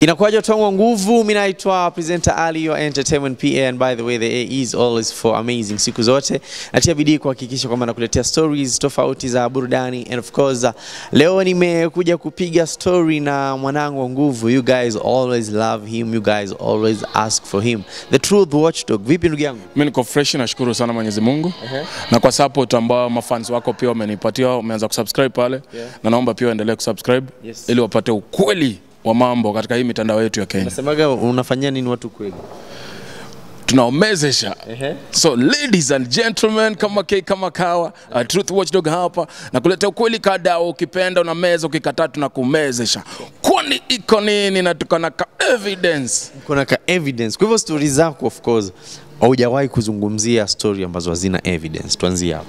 Inakuwaje tongwa nguvu? Mimi naitwa presenter Ali your entertainment PA and by the way the A is always for amazing siku zote. Natia bidii kuhakikisha kwamba nakuletea stories tofauti za burudani and of course uh, leo nimekuja kupiga story na mwanangu wa nguvu. You guys always love him, you guys always ask for him. The truth watchdog. Vipi ndugu yangu? Mimi niko fresh, nashukuru sana Mwenyezi Mungu na kwa support ambao mafans wako pia wamenipatia, umeanza kusubscribe pale Yeah. na naomba pia waendelee kusubscribe Yes. ili wapate ukweli wa mambo katika hii mitandao yetu ya Kenya. Unasemaga unafanyia nini watu kweli? Tunaomezesha. Ehe. So ladies and gentlemen, kama ke, kama kawa, uh, Truth Watchdog hapa na kuleta ukweli kada, ukipenda una meza, ukikataa tunakumezesha. Kwani iko nini? na tuko na ka evidence na ka evidence. Kwa hivyo story zako of course haujawahi kuzungumzia story ambazo hazina evidence. Tuanzie hapo.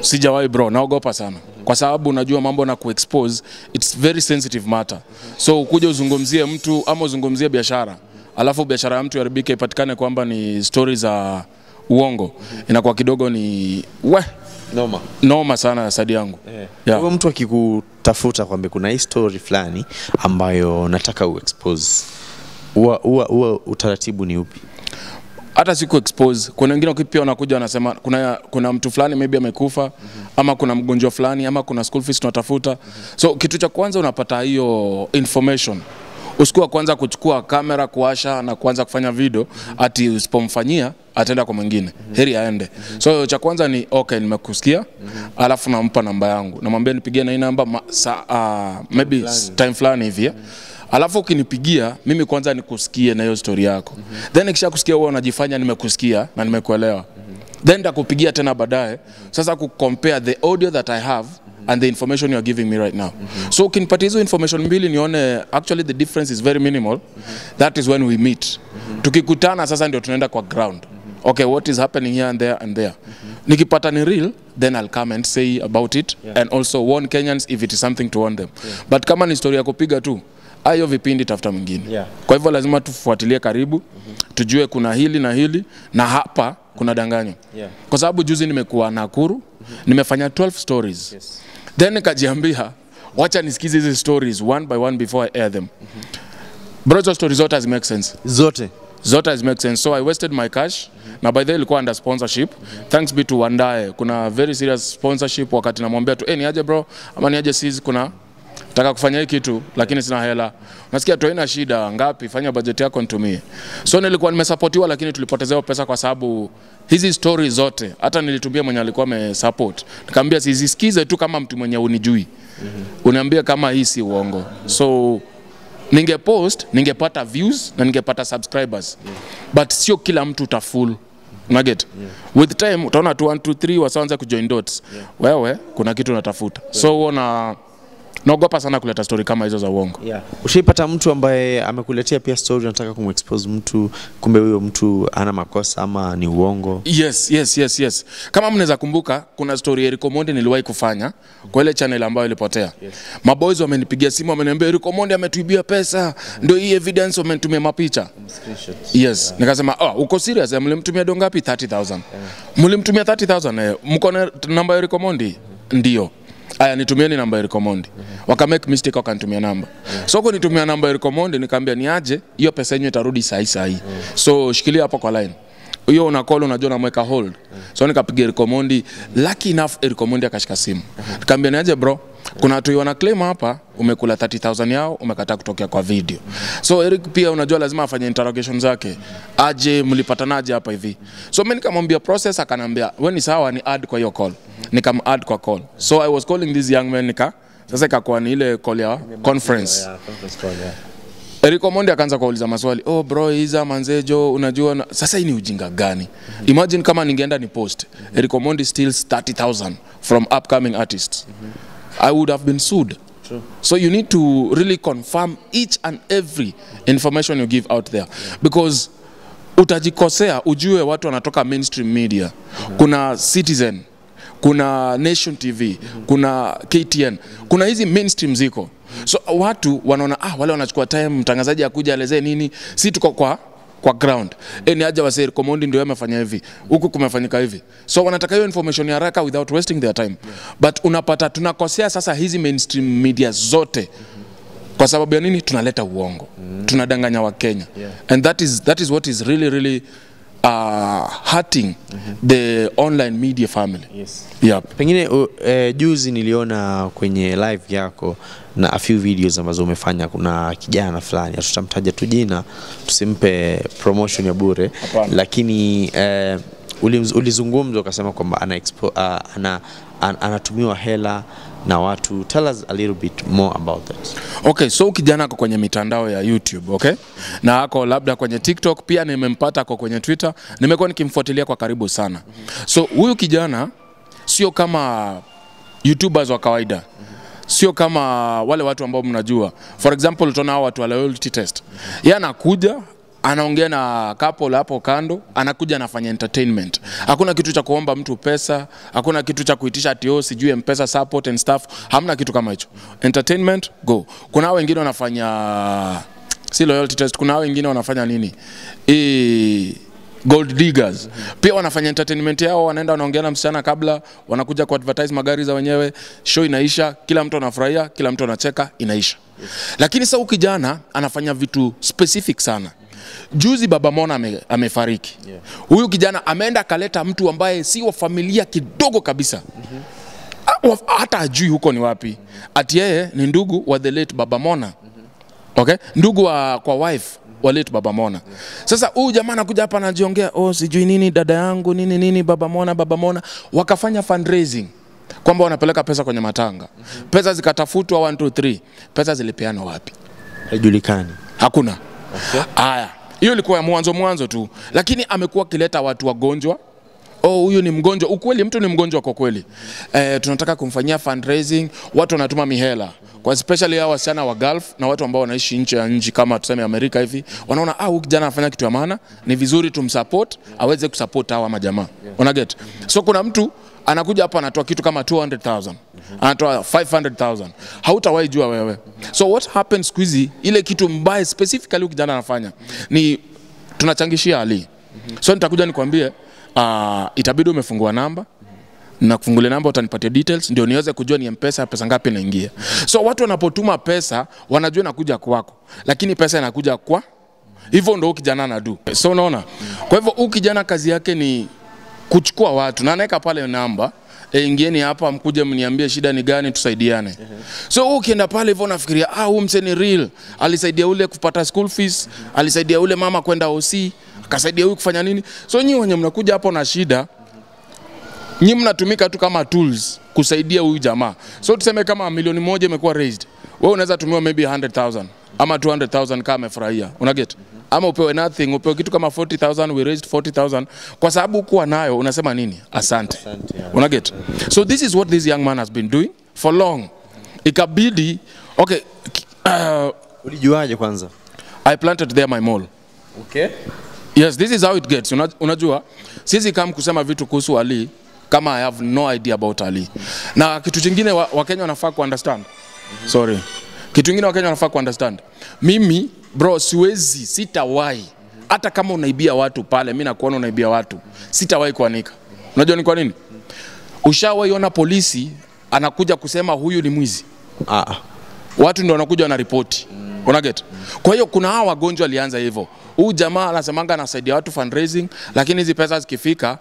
Sijawahi bro, naogopa sana kwa sababu unajua mambo na kuexpose, it's very sensitive matter. So ukuja uzungumzie mtu ama uzungumzie biashara alafu biashara ya mtu iharibike, ipatikane kwamba ni stori za uongo, inakuwa kidogo ni we Noma. noma sana sadi yangu yeah. yeah. Kwa mtu akikutafuta kwamba kuna hii story fulani ambayo nataka uexpose, huwa utaratibu ni upi? Hata siku expose. Kuna wengine pia wanakuja wanasema kuna, kuna mtu fulani maybe amekufa mm -hmm. ama kuna mgonjwa fulani ama kuna school fees tunatafuta. mm -hmm. So kitu cha kwanza unapata hiyo information usikuwa kwanza kuchukua kamera kuasha na kuanza kufanya video mm -hmm. ati usipomfanyia ataenda kwa mwingine mm -hmm. heri aende mm -hmm. so cha kwanza ni okay nimekusikia mm -hmm. alafu nampa namba yangu namwambia nipigie na hii namba ma, sa, uh, maybe s- time fulani hivi eh. alafu ukinipigia mimi kwanza nikusikie na hiyo story yako mm -hmm. then nikisha kusikia huwa unajifanya nimekusikia na nimekuelewa then ndakupigia tena baadaye sasa kucompare the audio that i have and the information you are giving me right now Mm -hmm. so ukinipatia hizo information mbili nione actually the difference is very minimal Mm -hmm. that is when we meet Mm -hmm. tukikutana sasa ndio tunaenda kwa ground okay what is happening here and there and there nikipata ni real then i'll come and say about it yeah. and also warn kenyans if it is something to warn them Yeah. but kama ni story ya kupiga tu hayo vipindi tafuta mwingine Yeah. kwa hivyo lazima tufuatilie karibu mm -hmm. tujue kuna hili na hili na hapa kuna danganyo Yeah. kwa sababu juzi nimekuwa Nakuru mm -hmm. nimefanya 12 stories Yes. then nikajiambia wacha nisikize hizi stories one by one before I air them mm bro hizo stories zote make sense Zote zote hazi make sense. So I wasted my cash. Mm -hmm. na by the way ilikuwa under sponsorship. Mm -hmm. thanks be to Wandae. Kuna very serious sponsorship wakati namwambia tu eh ni aje bro? Ama ni aje sis? Kuna nataka kufanya hii kitu lakini sina hela. Nasikia tu haina shida. Ngapi? Fanya budget yako nitumie. So nilikuwa nimesapotiwa lakini tulipotezewa pesa kwa sababu hizi stories zote hata nilitumia mwenye alikuwa amesupport. Nikamwambia sizisikize tu kama mtu mwenye unijui. Mm -hmm. uniambie kama hii si uongo. So ningepost ningepata views na ningepata subscribers. But sio kila mtu utafull unaget with time utaona tu 1 2 3 wasaanza kujoin dots. Wewe kuna kitu unatafuta. So huo na naogopa sana kuleta story kama hizo za uongo yeah. Ushaipata mtu ambaye amekuletea pia story unataka kumexpose mtu, kumbe huyo mtu ana makosa ama ni uongo? yes yes yes yes kama mnaweza kumbuka kuna story ya Eric Omondi niliwahi kufanya kwa ile channel ambayo ilipotea Yes. maboys wamenipigia simu wameniambia Eric Omondi ametuibia pesa mm. ndio hii evidence wamenitumia mapicha yes Yeah. nikasema oh, uko serious Eh, mlimtumia dongapi 30,000?" Yeah. mlimtumia 30000 eh, mko na namba ya Eric Omondi ndio aya nitumieni namba ya mm -hmm. waka make mistake wakanitumia namba Mm -hmm. so kunitumia namba ya Eric Omondi nikamwambia ni aje hiyo pesa yenyewe itarudi sahi sahi so shikilia hapo kwa line hiyo una call unajua namweka hold Mm -hmm. so nikapiga mm -hmm. lucky enough Eric Omondi akashika simu Mm -hmm. nikamwambia ni aje bro kuna watu wana claim hapa umekula 30000 yao umekataa kutokea kwa video. So Eric pia unajua lazima afanye interrogation zake. Aje mlipatanaje hapa hivi? So mimi nikamwambia process akanambia wewe ni sawa ni add kwa hiyo call. Nikam add kwa call. So i was calling this young man nika sasa ikakuwa ni ile call ya conference. Eric Omondi akaanza kuuliza maswali oh bro iza manzejo unajua na... sasa hii ni ujinga gani? Mm -hmm. imagine kama ningeenda ni post Mm -hmm. Eric Omondi steals 30000 from upcoming artists I would have been sued. True. so you need to really confirm each and every information you give out there. Because utajikosea ujue watu wanatoka mainstream media. Kuna citizen kuna nation tv kuna ktn kuna hizi mainstream ziko. So watu wanaona ah, wale wanachukua time mtangazaji akuja alezee nini. Si tuko kwa kwa ground. Eh, ni aje wasee Komondi ndio amefanya hivi. Huku kumefanyika hivi. So wanataka hiyo information ya haraka without wasting their time. Yeah. but unapata tunakosea sasa hizi mainstream media zote kwa kwa sababu ya nini? Tunaleta uongo. Mm. tunadanganya wakenya. And that is, that is what is really really uh, hurting mm -hmm. the online media family Yes. yep. Pengine uh, eh, juzi niliona kwenye live yako na a few videos ambazo umefanya, kuna kijana fulani, hatutamtaja tu jina, tusimpe promotion ya bure, Apana. lakini eh, ulizungumza ukasema kwamba ana, expo, uh, ana, an, anatumiwa hela na watu. Tell us a little bit more about that. Okay, so kijana ako kwenye mitandao ya YouTube, okay? Na ako labda kwenye TikTok pia nimempata ako kwenye Twitter. Nimekuwa nikimfuatilia kwa karibu sana. So huyu kijana sio kama YouTubers wa kawaida. Sio kama wale watu ambao mnajua. For example, tunaona hao watu wa loyalty test. Yeye anakuja anaongea na couple hapo kando, anakuja anafanya entertainment. Hakuna kitu cha kuomba mtu pesa, hakuna kitu cha kuitisha ati oh, sijui M-Pesa support and stuff. Hamna kitu kama hicho. Entertainment go. Kuna wengine wanafanya si loyalty test, kuna wengine wanafanya nini? E, gold diggers pia wanafanya entertainment yao, wanaenda wanaongea na msichana kabla, wanakuja ku advertise magari za wenyewe, show inaisha, kila mtu anafurahia, kila mtu anacheka, inaisha. Lakini sasa ukijana kijana anafanya vitu specific sana. Juzi baba Mona ame, amefariki. Huyu kijana ameenda akaleta mtu ambaye si wa familia kidogo kabisa Ah, wa- hata ajui huko ni wapi, ati yeye ni ndugu wa the late baba Mona okay? ndugu wa kwa wife wa late baba Mona. Sasa huyu jamaa anakuja hapa anajiongea, oh, sijui nini dada yangu nini nini, baba Mona, baba Mona, wakafanya fundraising kwamba wanapeleka pesa kwenye matanga, pesa zikatafutwa 1 2 3, pesa zilipeanwa wapi? Haijulikani. Hakuna. Haya, hiyo ilikuwa mwanzo mwanzo tu, lakini amekuwa akileta watu wagonjwa Oh, huyu ni mgonjwa. Ukweli mtu ni mgonjwa kwa kweli. Eh, tunataka kumfanyia fundraising, watu wanatuma mihela kwa especially hao wasichana wa Gulf na watu ambao wanaishi nje ya nchi kama tuseme Amerika hivi, wanaona ah, huyu kijana anafanya kitu ya maana, ni vizuri tumsupport aweze kusupport hawa majamaa. Una get? So kuna mtu anakuja hapa anatoa kitu kama 200,000 anatoa 500,000 hautawahi jua wewe. So what happens hizi, ile kitu mbaya specifically kijana anafanya ni tunachangishia Ali. So nitakuja nikwambie, uh, itabidi umefungua namba na kufungulia namba utanipatia details ndio niweze kujua ni mpesa pesa ngapi inaingia. So watu wanapotuma pesa wanajua inakuja kwako, lakini pesa inakuja kwa hivyo ndio kijana anadu. So unaona, kwa hivyo huyu kijana kazi yake ni kuchukua watu na anaweka pale namba e, ingieni hapa mkuje mniambie shida ni gani tusaidiane. So ukienda pale hivyo unafikiria ah, huyu mse ni real, alisaidia ule kupata school fees, alisaidia ule mama kwenda OC, akasaidia huyu kufanya nini. So nyinyi wenye mnakuja hapo na shida nyinyi mnatumika tu kama tools kusaidia huyu jamaa. So tuseme kama milioni moja imekuwa raised, wewe unaweza tumiwa maybe 100,000 ama 200,000 kama amefurahia, una get ama upewe nothing, upewe kitu kama 40,000, we raised 40,000 kwa sababu kuwa nayo unasema nini? Asante, una get. So this is what this young man has been doing for long. Ikabidi okay, uh, Ulijuaje kwanza? I planted there my mall. Okay. Yes, this is how it gets. Una, unajua sisi kama kusema vitu kuhusu Ali kama I have no idea about Ali. Na kitu kingine wa, Wakenya wanafaa ku understand. Sorry. Kitu kingine Wakenya wanafaa ku understand. Mimi bro siwezi sitawahi hata kama unaibia watu pale, mimi nakuona unaibia watu, sitawahi kuanika. Unajua ni kwa nini? Ushawahi ona polisi anakuja kusema huyu ni mwizi? Ah, watu ndio wanakuja wanaripoti una get kwa hiyo kuna hawa wagonjwa walianza hivyo Huu jamaa anasemanga anasaidia watu fundraising lakini hizi pesa zikifika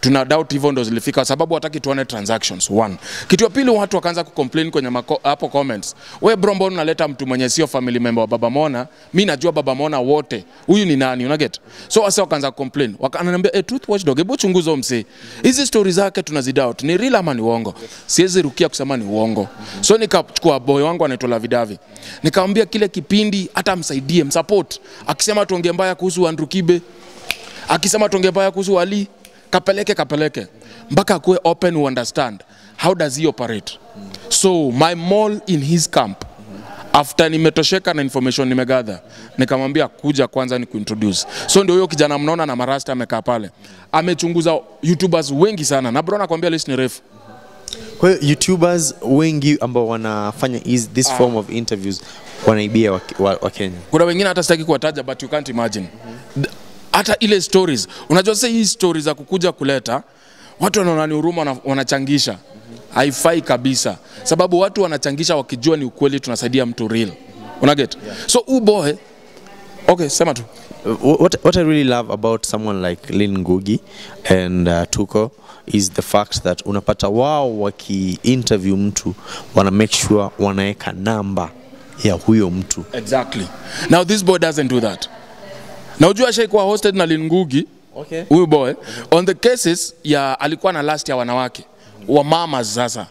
tuna doubt hivyo ndo zilifika sababu hataki tuone transactions. One. Kitu ya pili watu wakaanza kucomplain kwenye mako, hapo comments. We bro mbona unaleta mtu mwenye sio family member wa baba mona? Mi najua baba mona wote. Huyu ni nani? Una get? So wasa wakaanza complain. Wakananiambia eh, truth watchdog hebu chunguza msee. Hizi stories zake tunazidoubt ni real ama ni uongo? Siwezi rukia kusema ni uongo. So nikachukua boy wangu anaitwa Lavidavi nikamwambia kile kipindi hata msaidie msupport. Akisema tuongee mbaya kuhusu Andrew Kibe akisema tuongee mbaya kuhusu Ali kapeleke kapeleke. Mpaka akuwe open to understand. How does he operate? So my mall in his camp. After nimetosheka na information nimegather. Nikamwambia kuja kwanza ni kuintroduce. So ndio huyo kijana mnaona na marasta amekaa pale. Amechunguza youtubers wengi sana. Na bro nakwambia list ni refu. Kwa hiyo YouTubers wengi ambao wanafanya is, this form of interviews wanaibia wa, wa, wa Kenya. kuna wengine hata sitaki kuwataja but you can't imagine. Th- hata ile stories. Unajua sasa hii stories za kukuja kuleta watu wanaona ni huruma wanachangisha. Haifai kabisa. Sababu watu wanachangisha wakijua ni ukweli tunasaidia mtu real. Una get? So u boy. Okay sema tu. Uh, what, what I really love about someone like Lin Ngugi and uh, Tuko is the fact that unapata wao waki-interview mtu wana make sure wanaweka namba ya huyo mtu. Exactly. Now this boy doesn't do that na ujua ashaikuwa hosted na lingugi okay. huyu boy. On the cases ya alikuwa na last ya wanawake. Mm -hmm. wa mama sasa.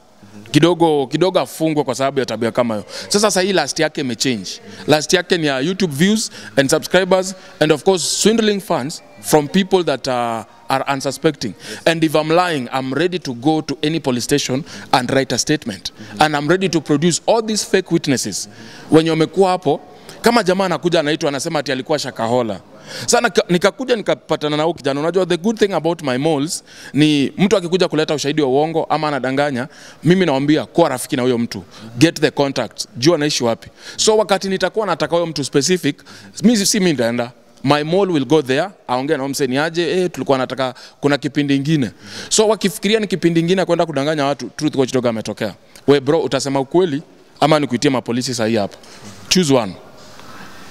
Kidogo kidogo afungwe kwa sababu ya tabia kama hiyo. Sasa sasa hii last yake imechange last yake ni ya youtube views and subscribers and of course swindling funds from people that uh, are unsuspecting. And if i'm lying i'm ready to go to any police station and write a statement. And i'm ready to produce all these fake witnesses. Wenye wamekuwa hapo kama jamaa anakuja anaitwa anasema ati alikuwa shakahola sana nikakuja nikapatana na huyu kijana. Unajua the good thing about my malls ni mtu akikuja kuleta ushahidi wa uongo ama anadanganya mimi nawambia kuwa rafiki na huyo mtu. Get the contact. Jua anaishi wapi. So wakati nitakuwa nataka huyo mtu specific mimi si mimi ndaenda. My mall will go there. Aongee na mseni aje? Eh, tulikuwa nataka kuna kipindi ingine. So wakifikiria ni kipindi ingine kwenda kudanganya watu truth coach dog ametokea. We bro utasema ukweli ama nikuitie mapolisi sahi hapa? Choose one.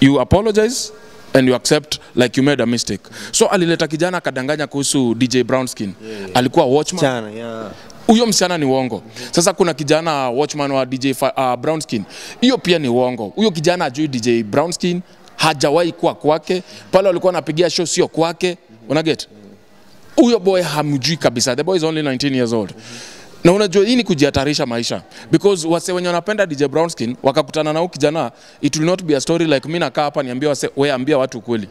You apologize and you accept like you made a mistake. So alileta kijana akadanganya kuhusu dj brownskin yeah. alikuwa watchman. Chana, yeah. huyo msichana ni uongo. Sasa kuna kijana watchman wa dj uh, brownskin hiyo pia ni uongo. Huyo kijana ajui dj brownskin hajawahi kuwa kwake. Pale walikuwa wanapigia show sio kwake. Unaget huyo boy hamjui kabisa. The boy is only 19 years old na unajua hii ni kujihatarisha maisha. Because wase wenye wanapenda dj brownskin wakakutana na huyu kijana it will not be a story like mimi nakaa hapa niambia wase wewe ambia watu kweli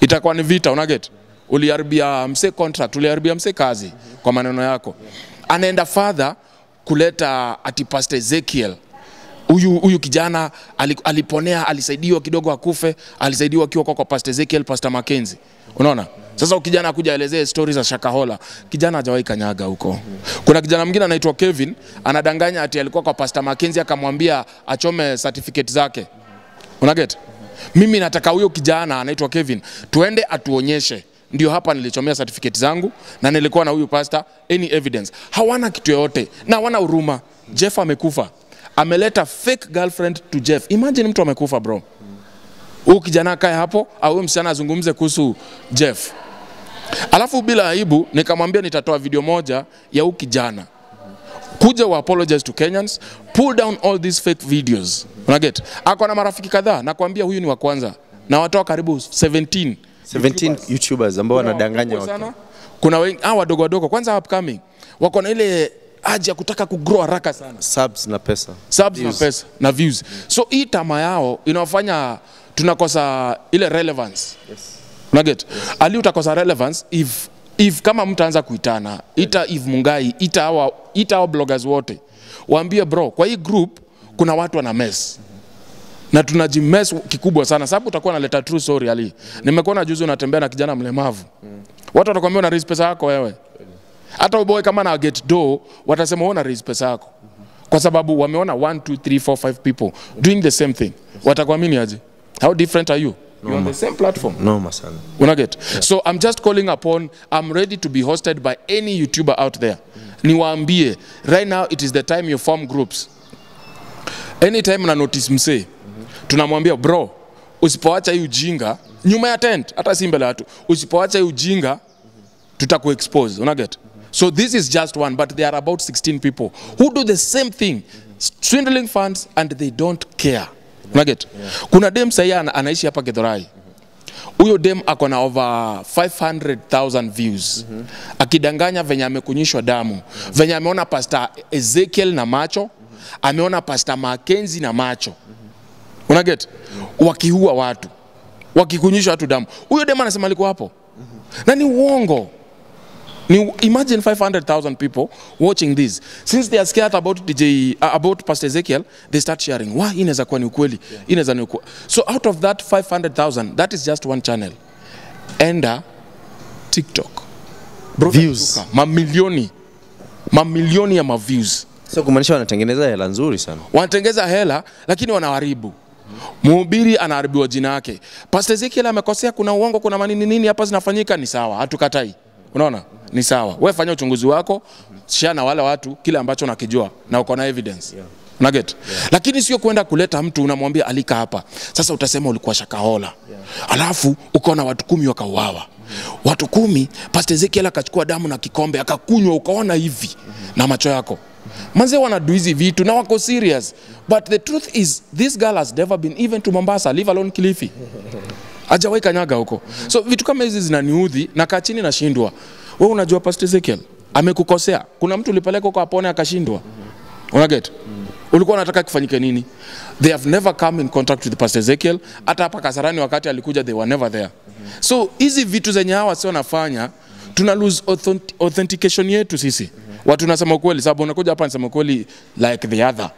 itakuwa ni vita una get? uliharibia mse contract uliharibia mse kazi kwa maneno yako. Anaenda further kuleta ati pastor ezekiel. Huyu huyu kijana aliponea alisaidiwa kidogo akufe alisaidiwa akiwa kwa, pastor ezekiel pastor mackenzie. Unaona sasa ukijana kijana akuja aelezee stori za shakahola. Kijana hajawahi kanyaga huko. Kuna kijana mwingine anaitwa kevin anadanganya ati alikuwa kwa pastor mackenzie akamwambia achome certificate zake. Unaget mimi nataka huyo kijana anaitwa kevin tuende atuonyeshe. Ndio hapa nilichomea certificate zangu na nilikuwa na huyu pastor any evidence. Hawana kitu yoyote na hawana huruma. Jeff amekufa. Ameleta fake girlfriend to jeff. Imagine mtu amekufa bro. Huyu kijana akae hapo au msichana azungumze kuhusu jeff alafu bila aibu nikamwambia nitatoa video moja ya huyu kijana. Kuja wa apologize to Kenyans pull down all these fake videos. Unaget ako na marafiki kadhaa nakwambia huyu ni wa kwanza. Na watoa karibu 17 17 YouTubers. ambao wanadanganya watu. sana. Kuna wengi ah, wadogo wadogo. Kwanza upcoming. Wako na ile haja ya kutaka kugrow haraka sana. Subs na pesa. Subs views. na pesa na views. So hii tama yao inawafanya tunakosa ile relevance. Yes. Unaget ali utakosa relevance if if kama mtaanza kuitana ita if mungai ita hawa ita hawa bloggers wote waambie bro kwa hii group kuna watu wana mess. Na tunajimes kikubwa sana sababu utakuwa naleta true story ali. Nimekuona juzi unatembea na kijana mlemavu. Watu watakwambia una raise pesa yako wewe. Hata uboe kama na get do watasema wewe una raise pesa yako. Kwa sababu wameona 1 2 3 4 5 people doing the same thing. Watakuamini aje? How different are you You're on the same platform. No, sana unaget yeah. so i'm just calling upon i'm ready to be hosted by any youtuber out there. Mm. niwaambie right now it is the time you form groups. Anytime na notice msee tunamwambia bro usipoacha hii ujinga nyuma ya tent hata si mbele watu usipoacha hii ujinga tutakuexpose. Unaget so this is just one but there are about 16 people who do the same thing swindling funds and they don't care unaget kuna dem sahii ana, anaishi hapa Githurai huyo dem ako na over 500000 views mm -hmm. akidanganya venye amekunyishwa damu mm -hmm. venye ameona pasta ezekiel na macho mm -hmm. ameona pasta Mackenzie na macho mm -hmm. unaget wakiua watu wakikunyishwa watu damu huyo dem anasema alikuwa hapo mm -hmm. na ni uongo imagine 500000 people watching this. Since they are scared about dj uh, about pastor ezekiel they start sharing. Why? inaweza kuwa ni ukweli. Hii inaweza ni ukweli. So out of that 500000 that is just one channel. Enda tiktok. Bro, Views. mamilioni. Mamilioni ya maviews. So kumaanisha wanatengeneza hela nzuri sana. Wanatengeneza hela lakini wanaharibu. Mhubiri anaharibiwa jina yake. Pastor ezekiel amekosea kuna uongo kuna manini nini hapa zinafanyika ni sawa hatukatai unaona ni sawa we fanya uchunguzi wako share na wale watu kile ambacho unakijua na uko na evidence Yeah. unaget yeah. lakini sio kwenda kuleta mtu unamwambia alika hapa sasa utasema ulikuwa shakahola yeah. alafu ukaona watu kumi wakauawa mm-hmm. watu kumi Pastor ezekiel akachukua damu na kikombe akakunywa ukaona hivi mm-hmm. na macho yako mm-hmm. manze wanadu hizi vitu na wako serious but the truth is this girl has never been even to mombasa leave alone kilifi hajawahi kanyaga huko. Mm -hmm. so vitu kama hizi zinaniudhi na kaa chini nashindwa. Wewe unajua Pastor ezekiel? Amekukosea. Kuna mtu ulipeleka huko apone akashindwa. Unaget ulikuwa unataka kifanyike nini? They have never come in contact with pastor ezekiel. Hata hapa kasarani wakati alikuja they were never there. So hizi vitu zenye hawa sio wanafanya tuna lose authentic- authentication yetu sisi. Watu nasema kweli sababu unakuja hapa nasema kweli like the other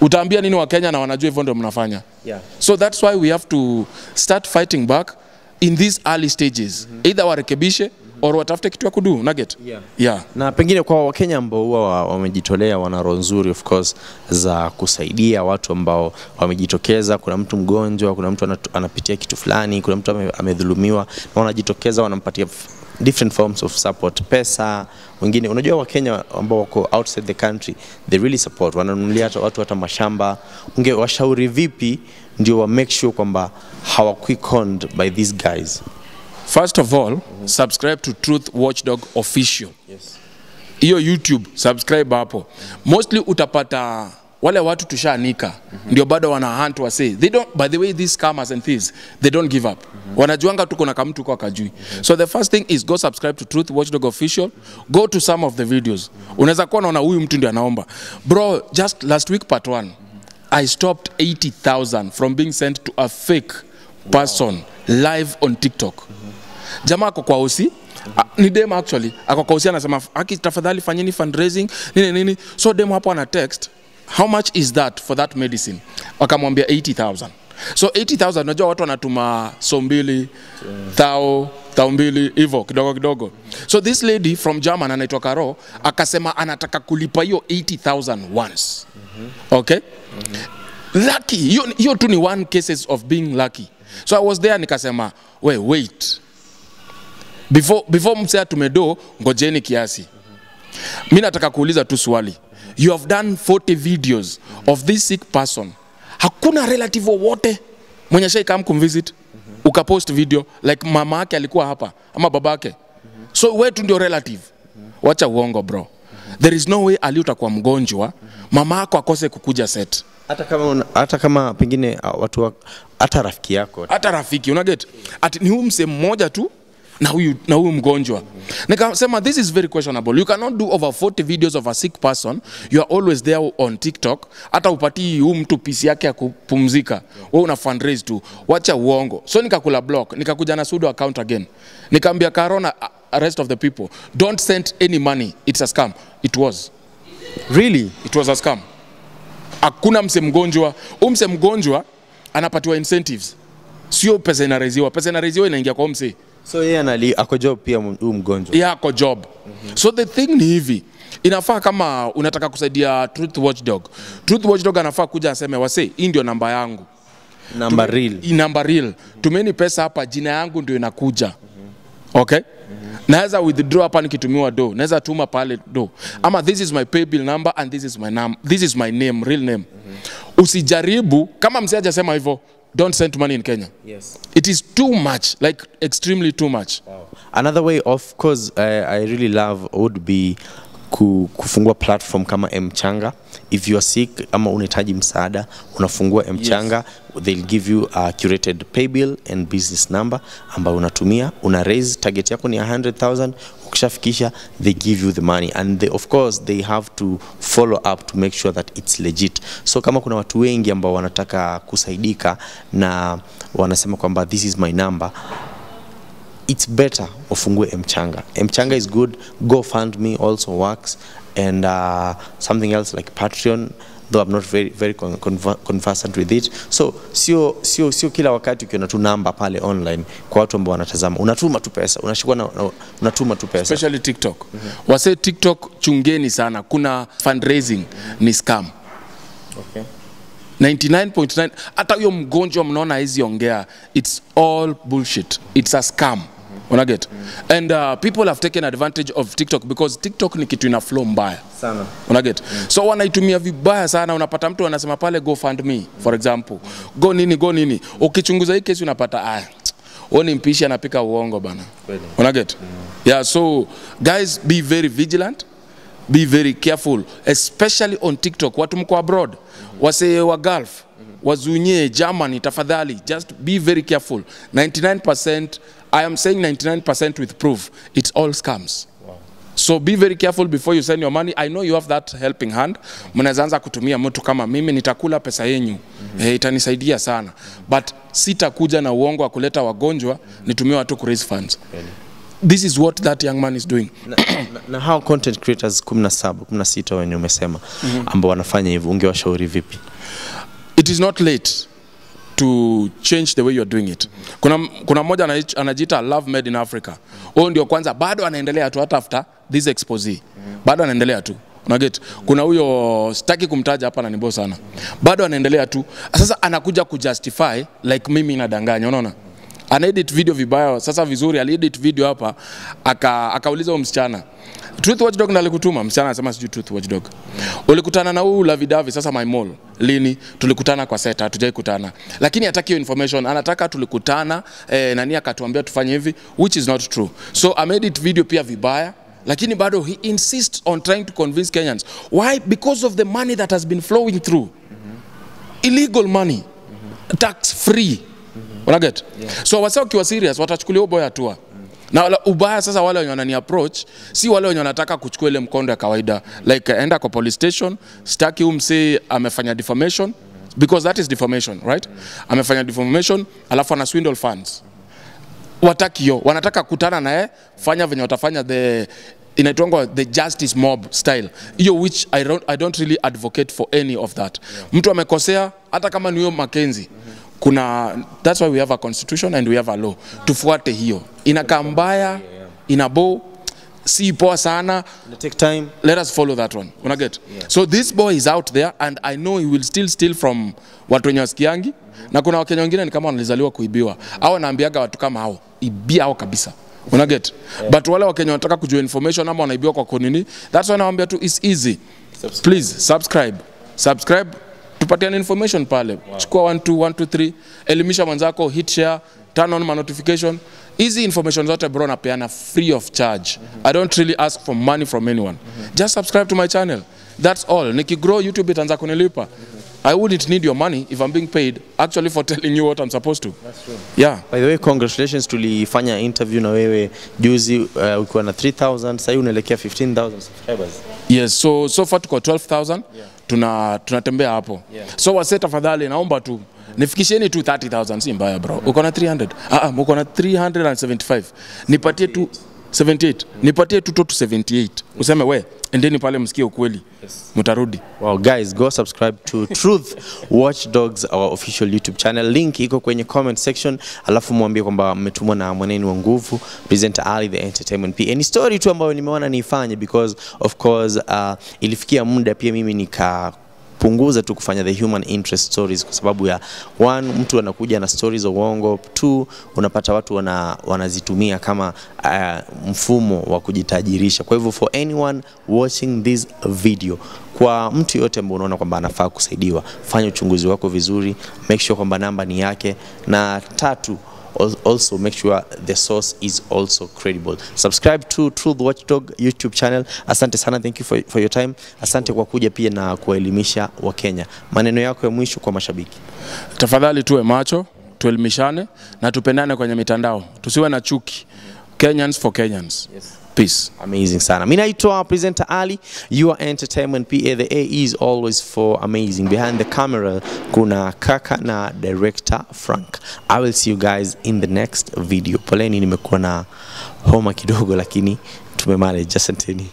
utaambia nini wakenya na wanajua hivyo ndio mnafanya Yeah. so that's why we have to start fighting back in these early stages mm -hmm. either warekebishe mm -hmm. or watafute kitu ya kudu nugget Yeah. yeah. na pengine kwa wakenya ambao huwa wa- wamejitolea wana roho nzuri of course za kusaidia watu ambao wamejitokeza kuna mtu mgonjwa kuna mtu anapitia kitu fulani kuna mtu amedhulumiwa na wanajitokeza wanampatia different forms of support pesa wengine unajua wakenya ambao wako outside the country they really support wananunulia hata watu hata mashamba ungewashauri vipi ndio wa make sure kwamba hawakui conned by these guys First of all, mm -hmm. subscribe to Truth Watchdog Official. Yes. Hiyo YouTube, subscribe hapo. Mostly utapata wale watu tushaanika ndio bado wana hunt wase they don't by the way these scammers and thieves they don't give up mm -hmm. wanajuanga tuko na kamtu kwa kajui mm -hmm. so the first thing is go subscribe to truth watchdog official go to some of the videos mm -hmm. unaweza kuwa unaona huyu mtu ndio anaomba bro just last week part one i stopped 80000 from being sent to a fake person live on tiktok mm -hmm. jamaa ako kwa osi a- ni dem actually osi anasema aki tafadhali fanyeni fundraising nini nini so dem hapo ana text how much is that for that medicine? Wakamwambia 80000 so 80000 unajua watu wanatuma so mbili thao thao mbili hivyo kidogo kidogo. So this lady from german anaitwa karo akasema anataka kulipa hiyo 80000 once. Okay? Lucky. Hiyo hiyo tu ni one cases of being lucky. So i was there nikasema we wait. Before, before msea tumedo ngojeni kiasi. Mimi nataka kuuliza tu swali you have done 40 videos mm -hmm. of this sick person hakuna relative wowote mwenye shaikam kumvisit mm -hmm. ukapost video like mama yake alikuwa hapa ama baba yake so wetu ndio relative mm -hmm. wacha uongo bro mm -hmm. there is no way ali utakuwa mgonjwa mm -hmm. mama yako akose kukuja set hata kama hata kama pengine uh, watu wa, hata rafiki yako hata rafiki unaget ati ni huu msehemu mmoja tu na huyu na huyu mgonjwa. Nikasema this is very questionable. You cannot do over 40 videos of a sick person. You are always there on tiktok. Hata upati huu mtu pisi yake ya kupumzika. Wewe una fundraise tu. Wacha uongo. So nikakula block. Nikakuja na sudo account again. Nikamwambia karona rest of the people don't send any money. It's a scam. It was. Really? It was a scam. Hakuna mse mgonjwa. Umse mgonjwa anapatiwa incentives. Sio pesa inareziwa. pesa inareziwa inaingia kwa mse so yeye anali ako job pia huyu mgonjwa. Yako job. Mm-hmm. so the thing ni hivi inafaa kama unataka kusaidia truth watchdog. Truth watchdog anafaa kuja aseme wase hii ndio namba yangu. Namba real. hii namba real. Mm -hmm. tumeni pesa hapa jina yangu ndio inakuja. Mm -hmm. okay naweza withdraw hapa nikitumiwa do naweza tuma pale do ama this is my pay bill number and this is my name, this is my name real name. Mm -hmm. usijaribu kama mzee hajasema hivyo don't send money in kenya. Yes. It is too much like extremely too much. Wow. another way of course I, i really love would be kufungua platform kama mchanga if you are sick ama unahitaji msaada unafungua mchanga yes. They'll give you a curated pay bill and business number ambayo unatumia una raise target yako ni 100000 ukishafikisha they give you the money. And they, of course they have to follow up to make sure that it's legit. So kama kuna watu wengi ambao wanataka kusaidika na wanasema kwamba this is my number it's better ufungue mchanga mchanga is good. Go fund me also works. And uh, something else like patreon though i'm not very, very con- conversant with it. So sio sio sio kila wakati ukiona tu namba pale online kwa watu ambao wanatazama. Unatuma tu pesa. Unashikwa na, na unatuma tu pesa. Especially tiktok. Mm-hmm. wase tiktok chungeni sana. Kuna fundraising mm -hmm. ni scam. Okay. 99.9 hata huyo mgonjwa mnaona hizi ongea. It's all bullshit. It's a scam unaget and uh, people have taken advantage of tiktok because tiktok ni kitu ina flow mbaya. Sana. unaget so wanaitumia vibaya sana. Unapata mtu anasema pale go fund me for example. Go nini go nini? Ukichunguza hii kesi unapata aya wewe ni mpishi anapika uongo bana. Unaget mm. yeah so guys be very vigilant. Be very careful especially on tiktok. Watu mko abroad wasee wa gulf wazunye germany tafadhali just be very careful. 99% i am saying 99% with proof. It's all scams. So be very careful before you send your money. I know you have that helping hand. Mnaweza anza kutumia mtu kama mimi nitakula pesa yenyu. Mm-hmm. eh, itanisaidia sana. But sitakuja na uongo wa kuleta wagonjwa nitumie watu ku raise funds. This is what that young man is doing. Na, na, na hao content creators 17 16 wenye umesema mm -hmm. ambao wanafanya hivyo. Ungewashauri vipi it is not late to change the way you are doing it. Kuna, kuna mmoja anaji- anajiita love made in africa. Huyo ndio kwanza bado anaendelea tu hata after this expose. Bado anaendelea tu. Unaget kuna huyo sitaki kumtaja hapa na nibo sana. Bado anaendelea tu. Sasa anakuja kujustify like mimi nadanganya unaona anaedit video vibaya. Sasa vizuri aliedit video hapa aka- akauliza aka msichana truth watchdog ndo alikutuma? Msichana anasema sijui truth watchdog. Ulikutana na huu lavidavi sasa my mall. Lini? Tulikutana kwa seta hatujai kutana. Lakini hataki information. Anataka tulikutana eh, nani akatuambia tufanye hivi which is not true. So amedit video pia vibaya lakini bado he insists on trying to convince kenyans. Why? Because of the money that has been flowing through. Illegal money. Tax free unaget so wasa wakiwa serious watachukulia uboya hatua. Na ubaya sasa wale wenye wanani approach si wale wenye wanataka kuchukua ile mkondo ya kawaida. Like enda kwa police station staki huu msee amefanya defamation because that is defamation right? Amefanya defamation alafu ana swindle funds. Wataki yo wanataka kutana naye fanya venye watafanya the inaitwangwa the justice mob style. Hiyo which I don't, I don't really advocate for any of that. Mtu amekosea hata kama ni huyo makenzi kuna that's why we have a constitution and we have a law. Tufuate hiyo. Inakaa mbaya inabo si poa sana. Take time. Let us follow that one. Una get? So this boy is out there and i know he will still steal from watu wenye wasikiangi. Na kuna wakenya wengine ni kama wanalizaliwa kuibiwa. Au naambiaga watu kama hao ibia hao kabisa. Una get? But wale wakenya wanataka kujua information ama wanaibiwa kwa konini that's why nawaambia tu is easy. Please subscribe. Subscribe tupatiane information pale. Wow. chukua 1 2 1 2 3 elimisha mwenzako hit share turn on my notification. Hizi information zote bro napeana free of charge. Mm -hmm. i don't really ask for money from anyone. Mm -hmm. just subscribe to my channel. That's all. Nikigrow youtube itaanza kunilipa. I wouldn't need your money if i'm being paid actually for telling you what i'm supposed to. That's true. yeah. By the way congratulations tulifanya interview na wewe juzi uh, ukiwa na 3000 sasa unaelekea 15000 subscribers. Yes so so far tuko 12000 tuna tunatembea hapo. Yeah. so wase tafadhali naomba tu. Nifikisheni tu 30000 si mbaya bro. Uko na 300 ah ah, uko na 375 nipatie tu 78 nipatie tu to 78 useme we endeni pale msikie ukweli yes. mtarudi Wow, guys, go subscribe to Truth Watchdogs, our official YouTube channel. Link iko kwenye comment section, alafu mwambie kwamba mmetumwa na mwaneni wa nguvu presenter Ali the Entertainment P. Ni story tu ambayo nimeona niifanye because of course uh, ilifikia muda pia mimi nika punguza tu kufanya the human interest stories kwa sababu ya one, mtu anakuja na stories za uongo, two, unapata watu wana, wanazitumia kama uh, mfumo wa kujitajirisha. Kwa hivyo for anyone watching this video, kwa mtu yote ambaye unaona kwamba anafaa kusaidiwa, fanya uchunguzi wako vizuri, make sure kwamba namba ni yake, na tatu also make sure the source is also credible. Subscribe to truth watchdog youtube channel. Asante sana thank you for, for your time. Asante kwa kuja pia na kuwaelimisha wakenya maneno yako ya mwisho kwa mashabiki. Tafadhali tuwe macho tuelimishane na tupendane kwenye mitandao. Tusiwe na chuki. Kenyans for kenyans peace. Amazing sana. Mimi naitwa presenter ali your entertainment pa the a is always for amazing. Behind the camera kuna kaka na director frank. I will see you guys in the next video. Poleni nimekuwa na homa kidogo lakini tumemanage asanteni